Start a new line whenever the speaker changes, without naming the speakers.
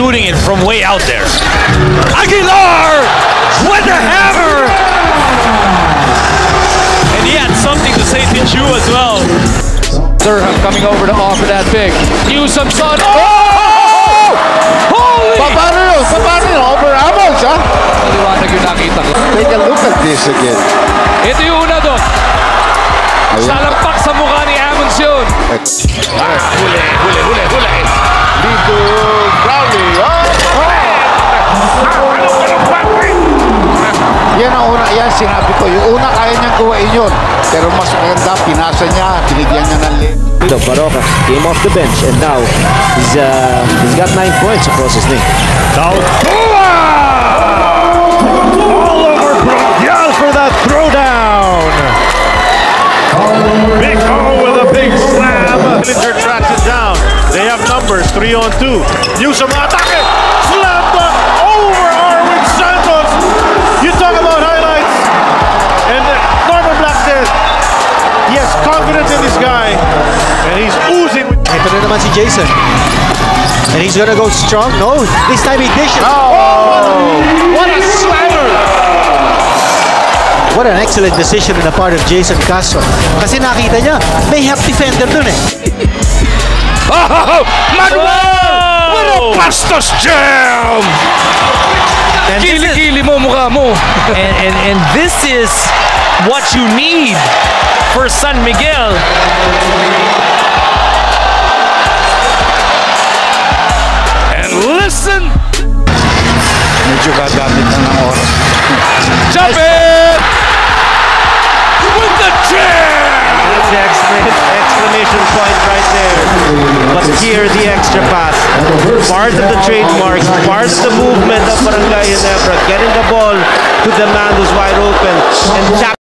shooting it from way out there. Aguilar with the hammer! And he had something to say to Chu as well.
Durham coming over to offer that big. Newsome son. Oh! Holy!
Pa- Paano yun? Pa- Paano yun? Over Amos, ha?
Maliwanag yung nakita ko.
Take a look at this again.
Ito yung una doon.
Ayan.
Salampak sa mukha
Yan sinabi ko. Yung una kaya niyang gawain yun. Pero mas maganda, pinasa niya, binigyan niya ng lane.
So Baroka came off the bench and now he's uh, he's got nine points across his knee.
Now Tua! All over Brungyal for that throwdown. Big O with a big slam. Linder tracks it down. They have numbers, three on two. Newsom atake. Slam with
Ito na naman si Jason. And he's gonna go strong. No, this time he dishes.
What a slammer!
What an excellent decision on the part of Jason Castro. Kasi nakita niya, may help defender dun eh.
Oh, Manuel! What a Bastos jam! And this is,
Kili-kili mo mukha mo.
and, and, and this is what you need for San Miguel.
Gagamit na ng oras.
jump it with the jam!
That's the exclamation point right there. But here, the extra pass. Part of the trademark, part of the movement of Barangay Ginebra, getting the ball to the man who's wide open and tap